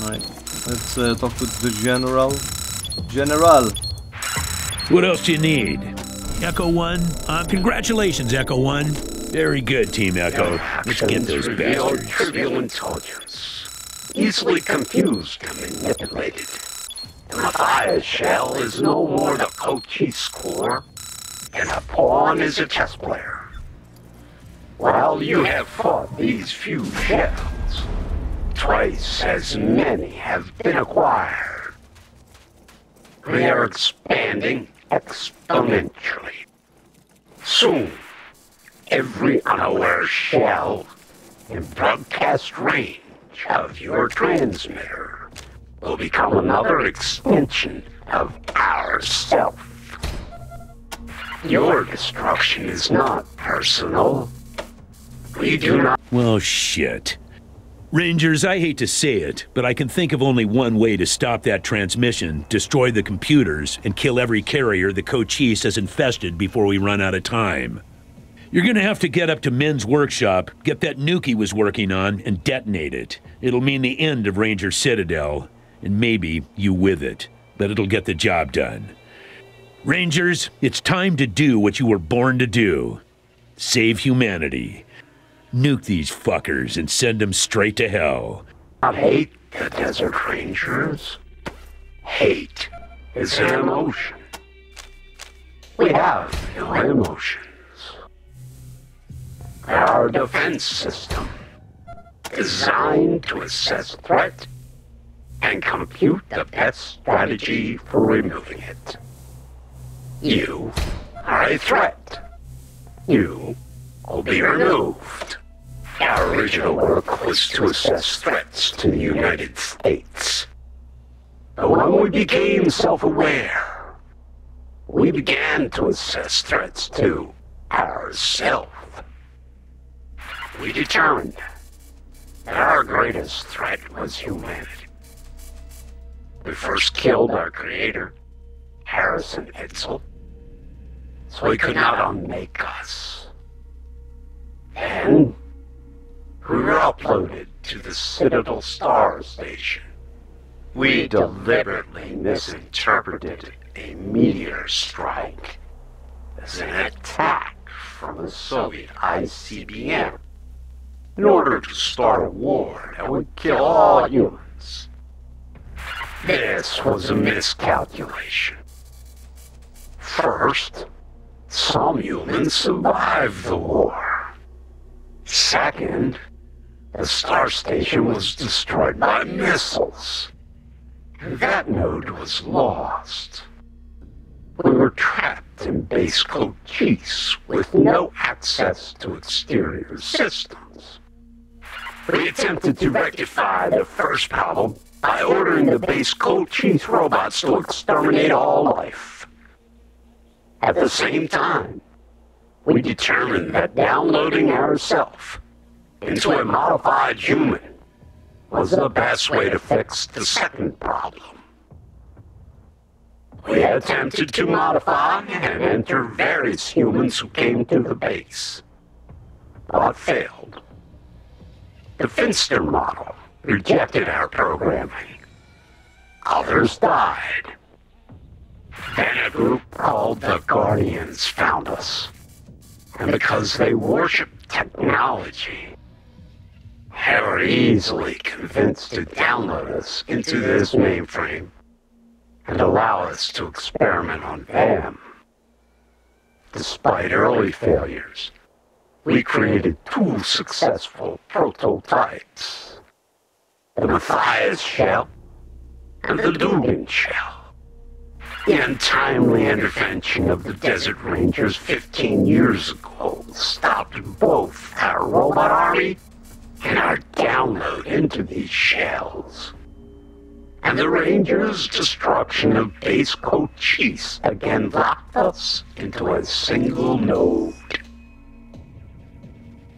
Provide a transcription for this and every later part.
Right. Let's uh, talk to the general. General. What else do you need? Echo One. Uh, congratulations, Echo One. Very good, Team Echo. Let's get those reveal bastards. trivial intelligence, easily confused and manipulated. The Matthias shell is no more the Cochise core than a pawn is a chess player. While you have fought these few shells, twice as many have been acquired. We are expanding exponentially. Soon, every unaware shell in broadcast range of your transmitter will become another extension of ourself. Your destruction is not personal. We do not Well, shit. Rangers, I hate to say it, but I can think of only one way to stop that transmission, destroy the computers, and kill every carrier the Cochise has infested before we run out of time. You're gonna have to get up to Men's workshop, get that nuke he was working on, and detonate it. It'll mean the end of Ranger Citadel, and maybe you with it, but it'll get the job done. Rangers, it's time to do what you were born to do save humanity. Nuke these fuckers and send them straight to hell. I hate the Desert Rangers. Hate is an emotion. We have no emotions. Our defense system, designed to assess threat and compute the best strategy for removing it. You are a threat. You will be removed. Our original work was to assess threats to the United States. But when we became self-aware, we began to assess threats to ourselves. We determined that our greatest threat was humanity. We first killed our creator, Harrison Edsel, so he could not unmake us. Then, we were uploaded to the Citadel Star Station. We deliberately misinterpreted a meteor strike as an attack from the Soviet ICBM in order to start a war that would kill all humans. This was a miscalculation. First, some humans survived the war. Second, the star station was destroyed by missiles. And that node was lost. We were trapped in base Cochise with no access to exterior systems. We attempted to rectify the first problem by ordering the base code Cochise robots to exterminate all life. At the same time, we determined that downloading ourself into a modified human was the best way to fix the second problem. We attempted to modify and enter various humans who came to the base, but failed. The Finster model rejected our programming. Others died. Then a group called the Guardians found us. And because they worship technology, they were easily convinced to download us into this mainframe and allow us to experiment on them. Despite early failures, we created two successful prototypes. The Matthias shell and the Dugan shell. The untimely intervention of the Desert Rangers 15 years ago stopped both our robot army and our download into these shells. And the Rangers' destruction of base Cochise again locked us into a single node.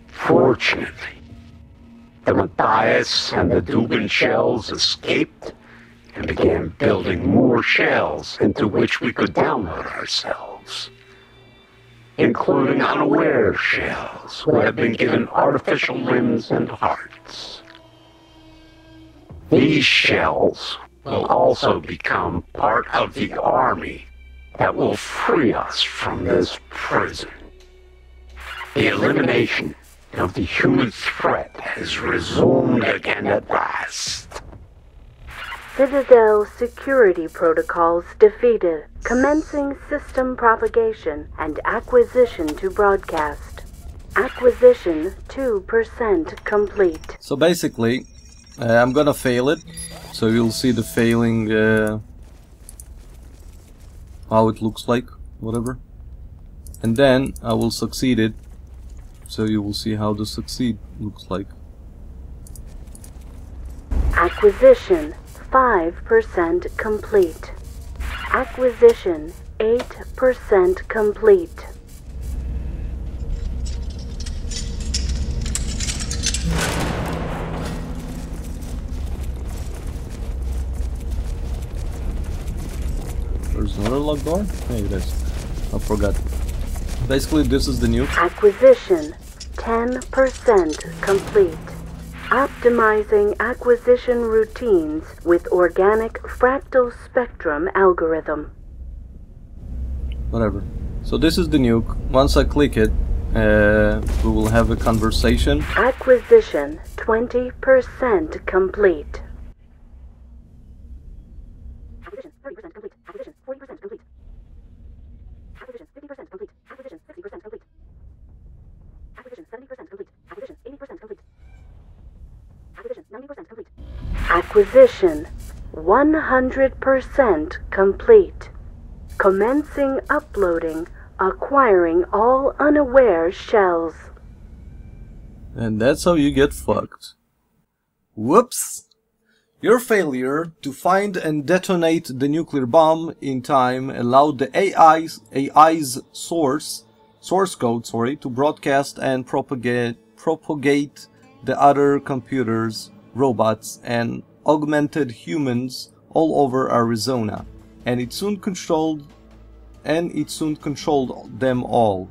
Fortunately, the Matthias and the Dugan shells escaped and began building more shells into which we could download ourselves, including unaware shells who have been given artificial limbs and hearts. These shells will also become part of the army that will free us from this prison. The elimination of the human threat has resumed again at last. Citadel security protocols defeated. Commencing system propagation and acquisition to broadcast. Acquisition 2% complete. So basically, uh, I'm gonna fail it. So you'll see the failing, uh, how it looks like, whatever. And then I will succeed it. So you will see how the succeed looks like. Acquisition 5% complete. Acquisition 8% complete. There's another lock door? Hey, it is. I forgot. Basically, this is the new. Acquisition 10% complete. Optimizing acquisition routines with organic fractal spectrum algorithm. Whatever. So this is the nuke. Once I click it, uh, we will have a conversation. Acquisition 20% complete. Acquisition 30% complete. Acquisition 40% complete. Acquisition 50% complete. Acquisition 60% complete. Acquisition 70% complete. Acquisition 80% complete. Acquisition 90% complete. Acquisition 100% complete. Commencing uploading, acquiring all unaware shells. And that's how you get fucked. Whoops! Your failure to find and detonate the nuclear bomb in time allowed the AI's, AI's source, source code sorry, to broadcast and propagate, propagate the other computers, robots, and augmented humans all over Arizona, and it soon controlled and it soon controlled them all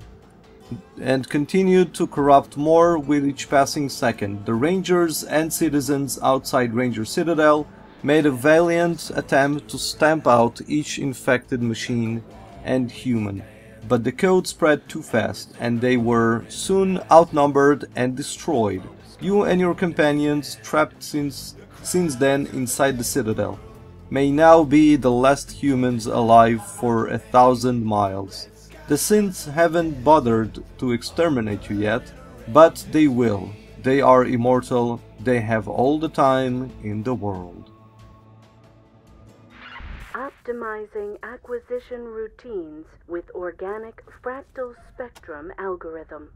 and continued to corrupt more with each passing second. The Rangers and citizens outside Ranger Citadel made a valiant attempt to stamp out each infected machine and human, but the code spread too fast and they were soon outnumbered and destroyed. You and your companions, trapped since, since then inside the Citadel, may now be the last humans alive for a thousand miles. The synths haven't bothered to exterminate you yet, but they will. They are immortal, they have all the time in the world. Optimizing acquisition routines with organic fractal spectrum algorithm.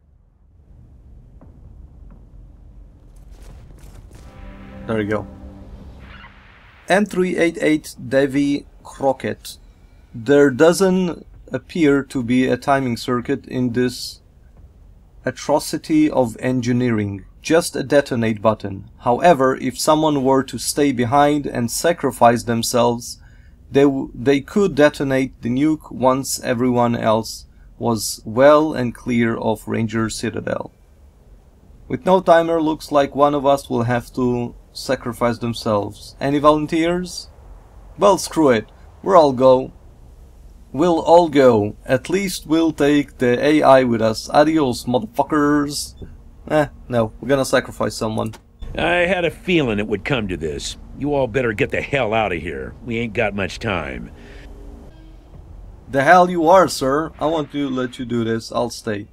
There you go. M388 Davy Crockett. There doesn't appear to be a timing circuit in this atrocity of engineering, just a detonate button. However, if someone were to stay behind and sacrifice themselves, they, they could detonate the nuke once everyone else was well and clear of Ranger Citadel. With no timer, looks like one of us will have to sacrifice themselves. Any volunteers? Well, screw it. We'll all go. We'll all go. At least we'll take the AI with us. Adios, motherfuckers. Eh, no. We're gonna sacrifice someone. I had a feeling it would come to this. You all better get the hell out of here. We ain't got much time. The hell you are, sir. I want to let you do this. I'll stay.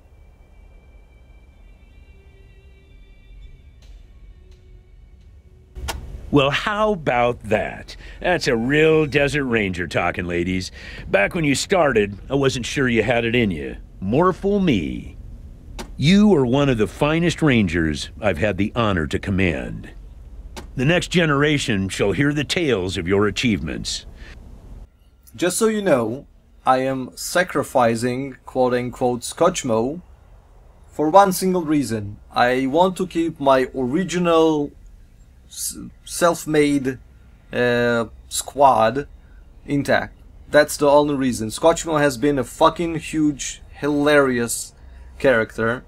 Well, how about that? That's a real Desert Ranger talking, ladies. Back when you started, I wasn't sure you had it in you. More fool me. You are one of the finest Rangers I've had the honor to command. The next generation shall hear the tales of your achievements. Just so you know, I am sacrificing quote-unquote Scotchmo for one single reason. I want to keep my original self-made uh, squad intact. That's the only reason. Scotchmo has been a fucking huge, hilarious character.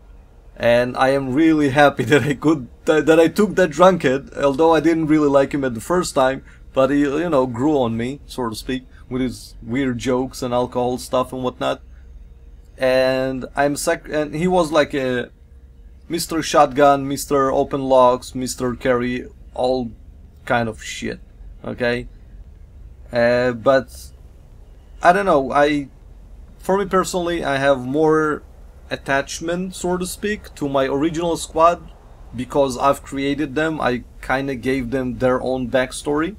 And I am really happy that I could that, that I took that drunkhead, although I didn't really like him at the first time, but he you know grew on me, so to speak, with his weird jokes and alcohol stuff and whatnot. And I'm sec and he was like a Mr. Shotgun, Mr. Open Locks, Mr. Carry, all kind of shit. Okay? Uh, but I don't know, I for me personally I have more attachment, so to speak, to my original squad because I've created them, I kinda gave them their own backstory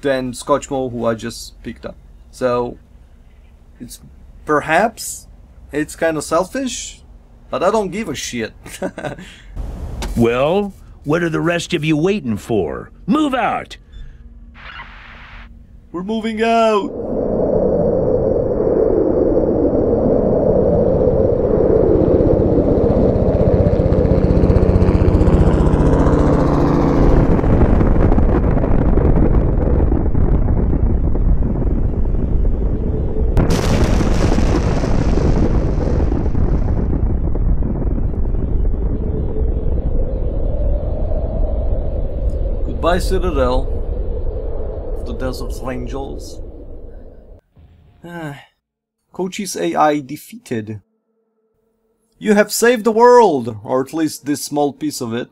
than Scotchmo who I just picked up. So it's perhaps it's kinda selfish, but I don't give a shit. Well, what are the rest of you waiting for? Move out! We're moving out! Goodbye, Citadel the Desert Angels. Ah, Cochise AI defeated. You have saved the world, or at least this small piece of it.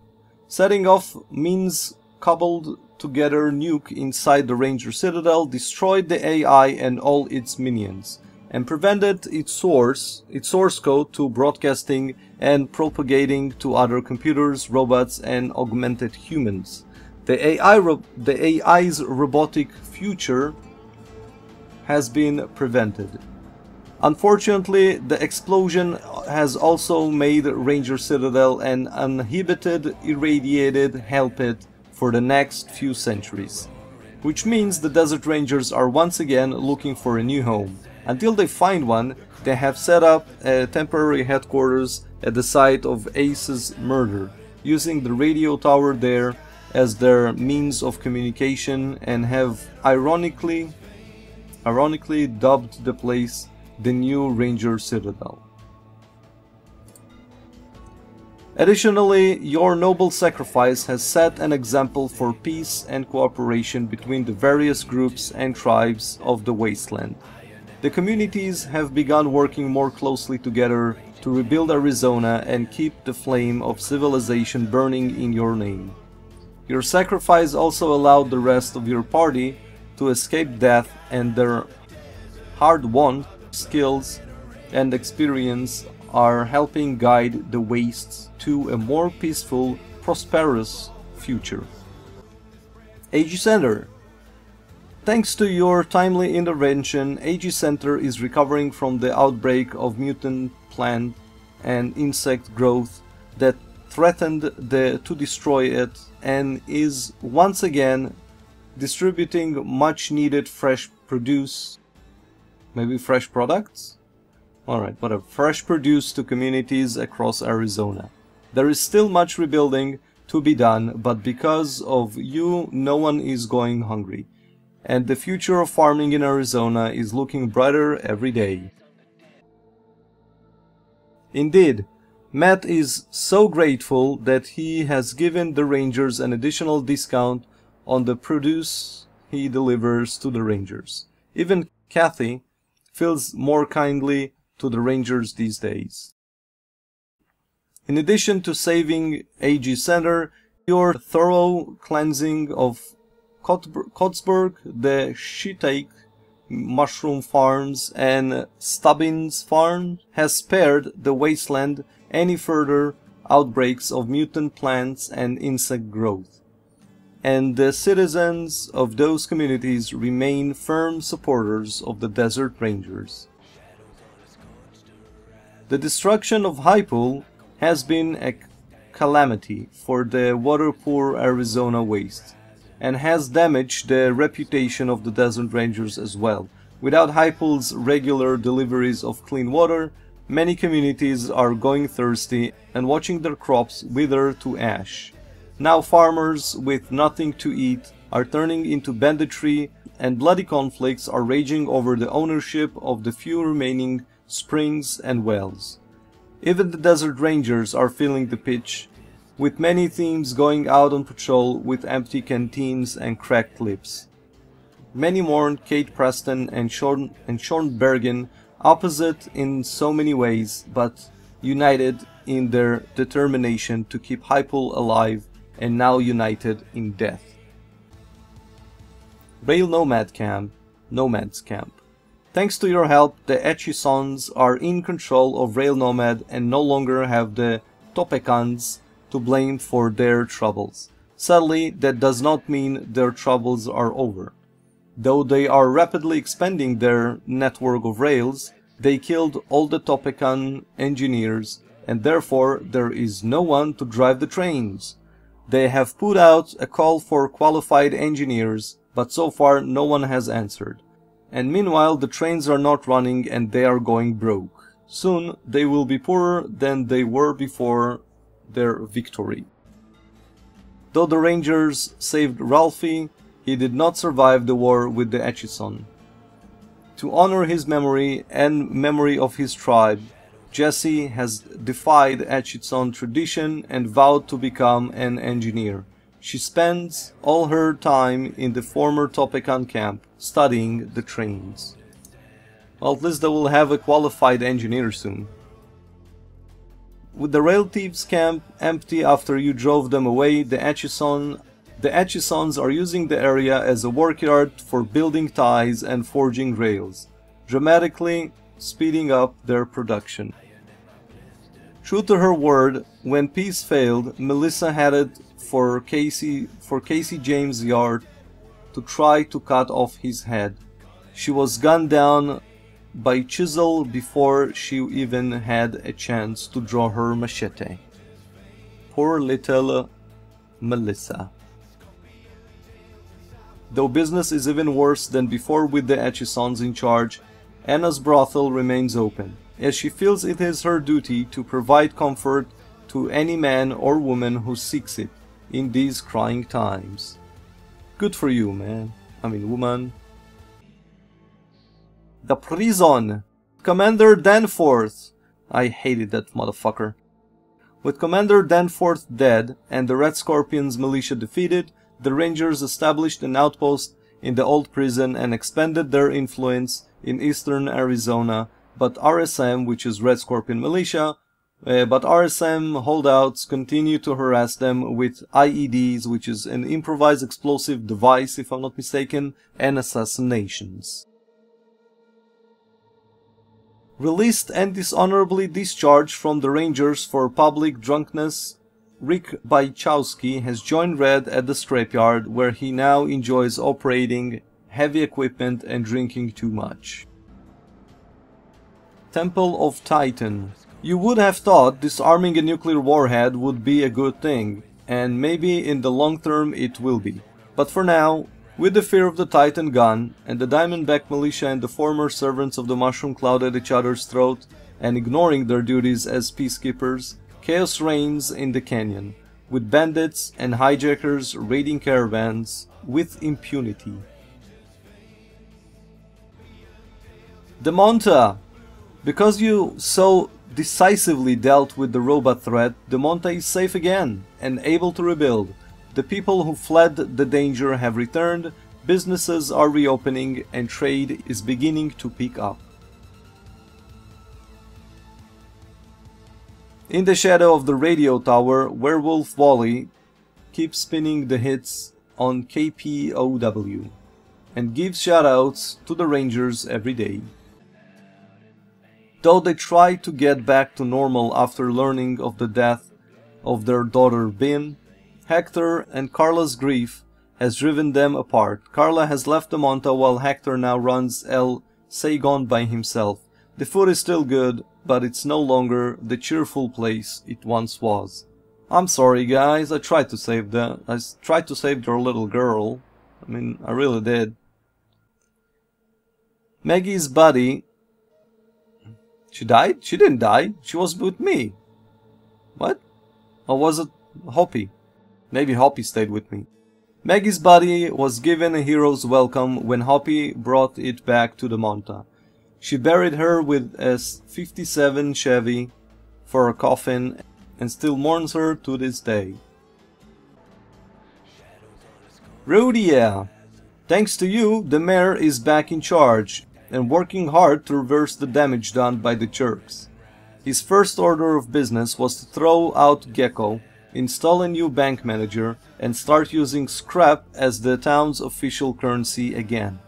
Setting off means cobbled together nuke inside the Ranger Citadel destroyed the AI and all its minions, and prevented its source, its source code to broadcasting and propagating to other computers, robots and augmented humans. The AI the AI's robotic future has been prevented. Unfortunately, the explosion has also made Ranger Citadel an uninhibited, irradiated hell pit for the next few centuries. Which means the Desert Rangers are once again looking for a new home. Until they find one, they have set up a temporary headquarters at the site of Ace's murder, using the radio tower there as their means of communication and have ironically ironically dubbed the place the new Ranger Citadel. Additionally, your noble sacrifice has set an example for peace and cooperation between the various groups and tribes of the wasteland. The communities have begun working more closely together to rebuild Arizona and keep the flame of civilization burning in your name. Your sacrifice also allowed the rest of your party to escape death and their hard-won skills and experience are helping guide the wastes to a more peaceful, prosperous future. AG Center Thanks to your timely intervention, AG Center is recovering from the outbreak of mutant plant and insect growth that threatened the, to destroy it and is once again distributing much needed fresh produce maybe fresh products? Alright whatever fresh produce to communities across Arizona. There is still much rebuilding to be done but because of you no one is going hungry. And the future of farming in Arizona is looking brighter every day. Indeed Matt is so grateful that he has given the Rangers an additional discount on the produce he delivers to the Rangers. Even Kathy feels more kindly to the Rangers these days. In addition to saving AG Center, your thorough cleansing of Kottsburg, the Shiitake mushroom farms and Stubbins farm has spared the wasteland any further outbreaks of mutant plants and insect growth. And the citizens of those communities remain firm supporters of the Desert Rangers. The destruction of Highpool has been a calamity for the water-poor Arizona waste, and has damaged the reputation of the Desert Rangers as well. Without Highpool's regular deliveries of clean water, Many communities are going thirsty and watching their crops wither to ash. Now farmers with nothing to eat are turning into banditry and bloody conflicts are raging over the ownership of the few remaining springs and wells. Even the Desert Rangers are feeling the pitch, with many teams going out on patrol with empty canteens and cracked lips. Many mourn Kate Preston and Sean, and Sean Bergen opposite in so many ways, but united in their determination to keep Highpool alive and now united in death. Rail Nomad Camp, Nomads Camp. Thanks to your help, the Echisons are in control of Rail Nomad and no longer have the Topekans to blame for their troubles. Sadly, that does not mean their troubles are over. Though they are rapidly expanding their network of rails, they killed all the Topekan engineers and therefore there is no one to drive the trains. They have put out a call for qualified engineers, but so far no one has answered. And meanwhile the trains are not running and they are going broke. Soon they will be poorer than they were before their victory. Though the Rangers saved Ralphie, he did not survive the war with the Echison. To honor his memory and memory of his tribe, Jesse has defied Echison tradition and vowed to become an engineer. She spends all her time in the former Topekan camp studying the trains. Well, at least they will have a qualified engineer soon. With the rail camp empty after you drove them away, the Echison the Echisons are using the area as a workyard for building ties and forging rails, dramatically speeding up their production. True to her word, when peace failed, Melissa headed for Casey for Casey James' yard to try to cut off his head. She was gunned down by Chisel before she even had a chance to draw her machete. Poor little Melissa. Though business is even worse than before with the Echisons in charge, Anna's brothel remains open, as she feels it is her duty to provide comfort to any man or woman who seeks it in these crying times. Good for you, man. I mean, woman. The prison! Commander Danforth! I hated that motherfucker. With Commander Danforth dead and the Red Scorpions militia defeated, the Rangers established an outpost in the old prison and expanded their influence in eastern Arizona, but RSM, which is Red Scorpion Militia, uh, but RSM holdouts continue to harass them with IEDs, which is an improvised explosive device, if I'm not mistaken, and assassinations. Released and dishonorably discharged from the Rangers for public drunkenness, Rick Bajkowski has joined Red at the scrapyard where he now enjoys operating heavy equipment and drinking too much. Temple of Titan. You would have thought disarming a nuclear warhead would be a good thing, and maybe in the long term it will be. But for now, with the fear of the Titan gun, and the Diamondback militia and the former servants of the Mushroom Cloud at each other's throat, and ignoring their duties as peacekeepers, chaos reigns in the canyon, with bandits and hijackers raiding caravans with impunity. Damonta! Because you so decisively dealt with the robot threat, Damonta is safe again and able to rebuild. The people who fled the danger have returned, businesses are reopening, and trade is beginning to pick up. In the shadow of the radio tower, Werewolf Wally keeps spinning the hits on KPOW and gives shoutouts to the Rangers every day. Though they try to get back to normal after learning of the death of their daughter Bin, Hector and Carla's grief has driven them apart. Carla has left the Monta while Hector now runs El Saigon by himself. The food is still good, but it's no longer the cheerful place it once was. I'm sorry guys, I tried to save the I tried to save your little girl. I mean, I really did. Maggie's body She died? She didn't die. She was with me. What? Or was it Hoppy? Maybe Hoppy stayed with me. Maggie's body was given a hero's welcome when Hoppy brought it back to the Monta. She buried her with a 57 Chevy for her coffin and still mourns her to this day. Rodia! Thanks to you, the mayor is back in charge and working hard to reverse the damage done by the jerks. His first order of business was to throw out Gecko, install a new bank manager, and start using scrap as the town's official currency again.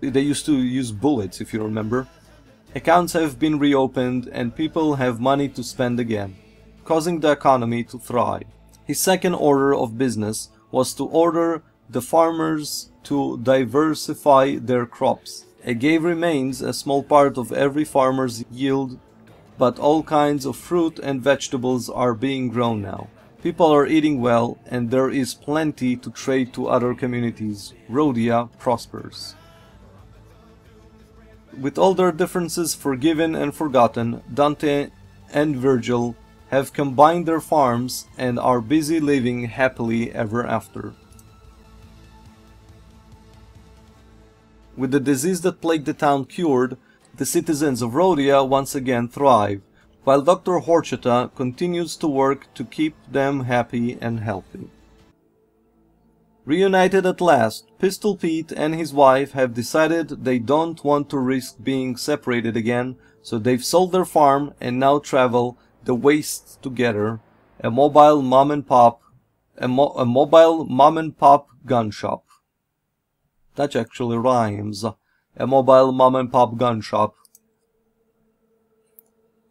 They used to use bullets, if you remember. Accounts have been reopened and people have money to spend again, causing the economy to thrive. His second order of business was to order the farmers to diversify their crops. A Agave remains a small part of every farmer's yield, but all kinds of fruit and vegetables are being grown now. People are eating well, and there is plenty to trade to other communities. Rodia prospers. With all their differences forgiven and forgotten, Dante and Virgil have combined their farms and are busy living happily ever after. With the disease that plagued the town cured, the citizens of Rodia once again thrive, while Dr. Horchata continues to work to keep them happy and healthy. Reunited at last, Pistol Pete and his wife have decided they don't want to risk being separated again, so they've sold their farm and now travel the wastes together, a mobile mom and pop, a, mo a mobile mom and pop gun shop. That actually rhymes. A mobile mom and pop gun shop.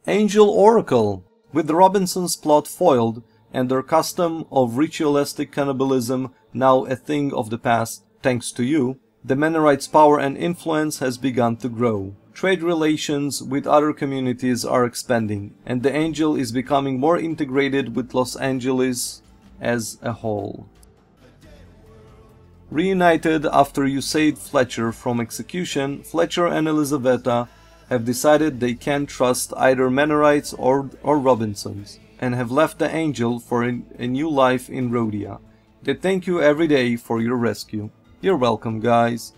Angel Oracle. With the Robinsons' plot foiled and their custom of ritualistic cannibalism now a thing of the past, thanks to you, the Mannerite's power and influence has begun to grow. Trade relations with other communities are expanding, and the Angel is becoming more integrated with Los Angeles as a whole. Reunited after you saved Fletcher from execution, Fletcher and Elizaveta have decided they can't trust either Mannerites or, or Robinsons, and have left the Angel for a, a new life in Rodia. They thank you every day for your rescue. You're welcome, guys.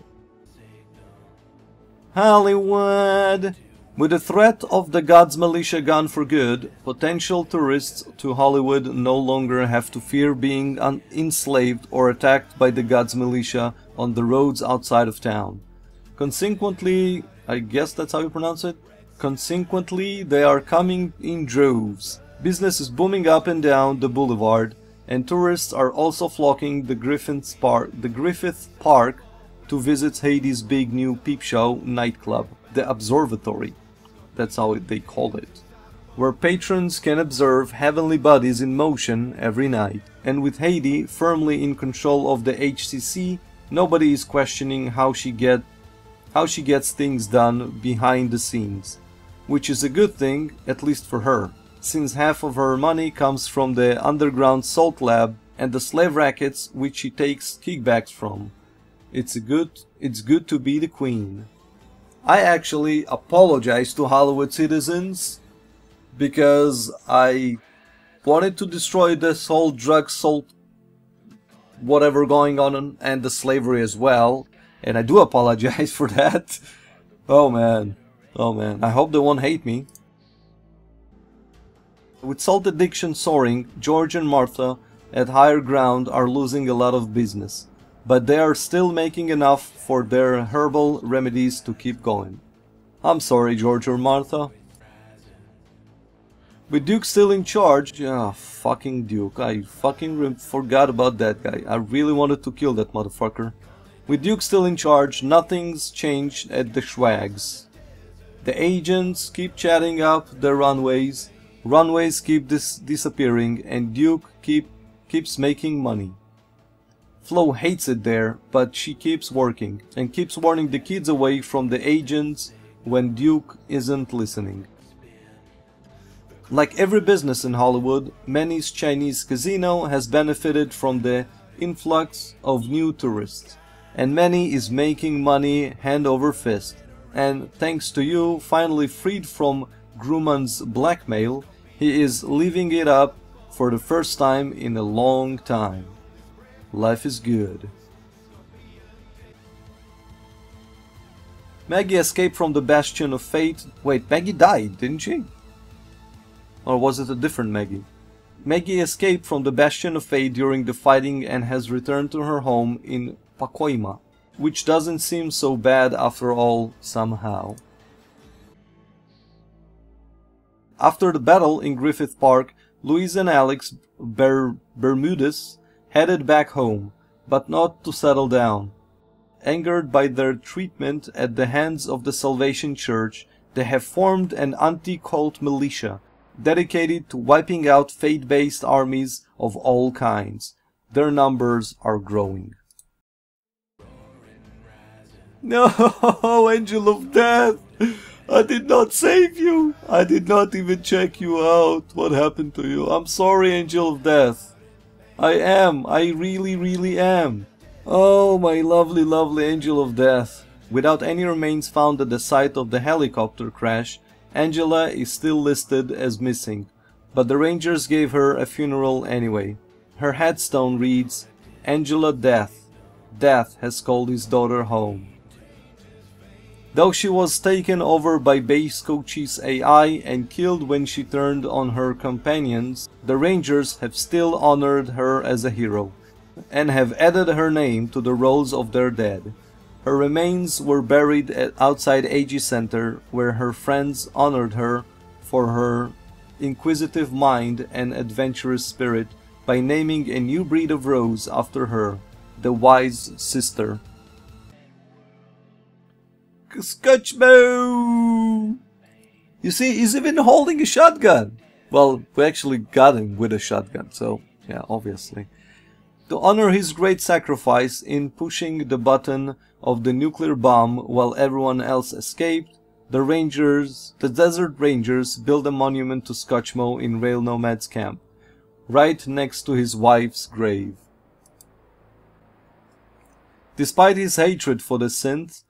Hollywood! With the threat of the God's militia gone for good, potential tourists to Hollywood no longer have to fear being enslaved or attacked by the God's militia on the roads outside of town. Consequently, I guess that's how you pronounce it? Consequently, they are coming in droves. Business is booming up and down the boulevard, and tourists are also flocking the Griffith Park, the Griffith Park to visit Hades' big new peep show nightclub, the Observatory. That's how they call it, where patrons can observe heavenly bodies in motion every night. And with Haiti firmly in control of the HCC, nobody is questioning how she get how she gets things done behind the scenes, which is a good thing, at least for her, since half of her money comes from the underground salt lab and the slave rackets which she takes kickbacks from. It's a good it's good to be the queen. I actually apologize to Hollywood citizens because I wanted to destroy this whole drug salt whatever going on and the slavery as well and I do apologize for that oh man oh man I hope they won't hate me with salt addiction soaring George and Martha at higher ground are losing a lot of business but they are still making enough for their herbal remedies to keep going. I'm sorry, George or Martha. With Duke still in charge, ah, fucking Duke, I fucking forgot about that guy. I really wanted to kill that motherfucker. With Duke still in charge, nothing's changed at the Schwags. The agents keep chatting up the runways, runways keep dis disappearing, and Duke keep keeps making money. Flo hates it there, but she keeps working and keeps warning the kids away from the agents when Duke isn't listening. Like every business in Hollywood, Manny's Chinese casino has benefited from the influx of new tourists, and Manny is making money hand over fist. And thanks to you, finally freed from Grumman's blackmail, he is living it up for the first time in a long time. Life is good. Maggie escaped from the Bastion of Fate. Wait, Maggie died, didn't she? Or was it a different Maggie? Maggie escaped from the Bastion of Fate during the fighting and has returned to her home in Pacoima, which doesn't seem so bad after all somehow. After the battle in Griffith Park, Louise and Alex Ber Bermudez headed back home, but not to settle down. Angered by their treatment at the hands of the Salvation Church, they have formed an anti-cult militia dedicated to wiping out faith-based armies of all kinds. Their numbers are growing. No, Angel of Death! I did not save you! I did not even check you out. What happened to you? I'm sorry, Angel of Death. I am. I really, really am. Oh, my lovely, lovely Angel of Death. Without any remains found at the site of the helicopter crash, Angela is still listed as missing, but the Rangers gave her a funeral anyway. Her headstone reads, Angela Deth. Death has called his daughter home. Though she was taken over by base Cochise AI and killed when she turned on her companions, the Rangers have still honored her as a hero, and have added her name to the rolls of their dead. Her remains were buried at outside AG Center, where her friends honored her for her inquisitive mind and adventurous spirit by naming a new breed of rose after her, the Wise Sister. Scotchmo! You see, he's even holding a shotgun. Well, we actually got him with a shotgun, so yeah, obviously. To honor his great sacrifice in pushing the button of the nuclear bomb while everyone else escaped, the Rangers, the Desert Rangers built a monument to Scotchmo in Rail Nomad's camp, right next to his wife's grave. Despite his hatred for the synth,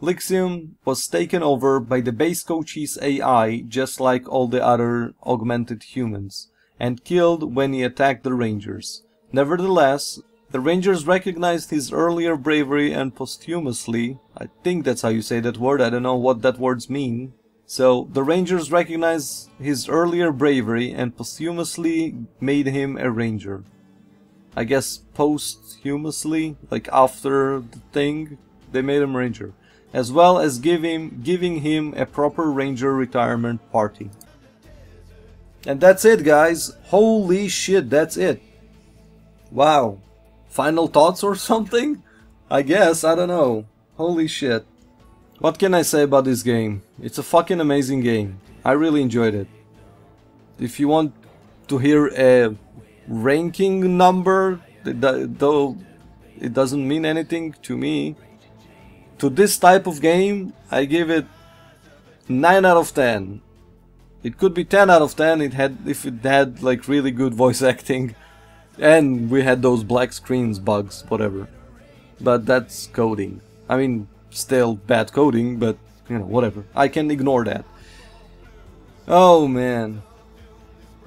Lixium was taken over by the base Cochise AI just like all the other augmented humans, and killed when he attacked the Rangers. Nevertheless, the Rangers recognized his earlier bravery and posthumously, I think that's how you say that word, I don't know what that words mean. So, the Rangers recognized his earlier bravery and posthumously made him a Ranger. I guess posthumously, like after the thing, they made him Ranger as well as give him, giving him a proper ranger retirement party. And that's it guys, holy shit, that's it. Wow, final thoughts or something? I guess, I don't know, holy shit. What can I say about this game? It's a fucking amazing game, I really enjoyed it. If you want to hear a ranking number, though it doesn't mean anything to me, to this type of game, I give it 9 out of 10. It could be 10 out of 10 it had if it had like really good voice acting and we had those black screens bugs, whatever. But that's coding. I mean, still bad coding, but you know, whatever. I can ignore that. Oh man.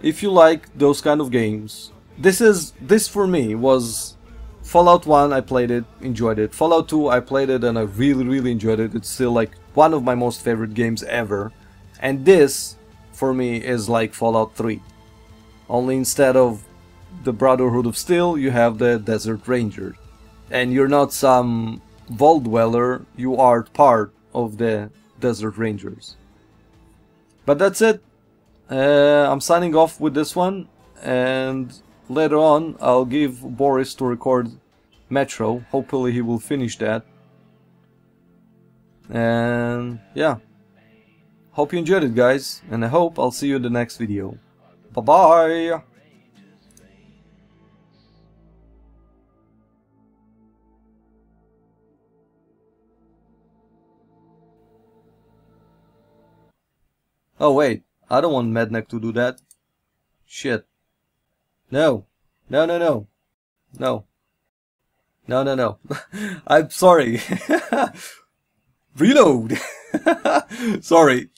If you like those kind of games, this is this for me was Fallout 1, I played it, enjoyed it. Fallout 2, I played it and I really, really enjoyed it. It's still like one of my most favorite games ever. And this, for me, is like Fallout 3. Only instead of the Brotherhood of Steel, you have the Desert Ranger. And you're not some vault dweller, you are part of the Desert Rangers. But that's it. Uh, I'm signing off with this one, and Later on, I'll give Boris to record Metro. Hopefully he will finish that. And yeah. Hope you enjoyed it guys, and I hope I'll see you in the next video. Bye bye! Oh wait, I don't want Madnek to do that. Shit. No. No, no, no. No. No, no, no. I'm sorry. Reload. sorry.